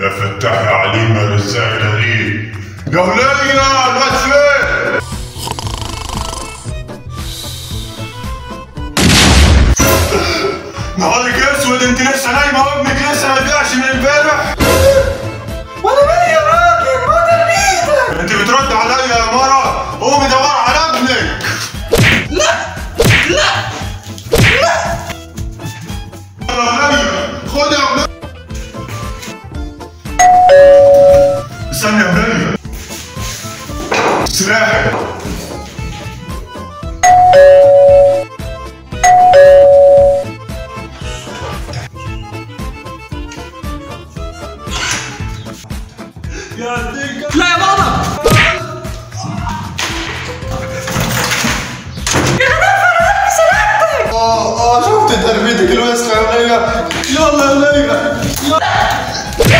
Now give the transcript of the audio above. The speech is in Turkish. يا فتاح يا عليمة رسائل ليه يا ولادنا الوسوة نهارك اسود انت لسه نايمة وابنك لسه ما بيعش من امبارح وانا مالي يا راجل ما انت بترد عليا يا مرة İslam yapılamıyor. Sıra. Yandık. Lan adam. شفت تربيتك الوسخة يا الله لا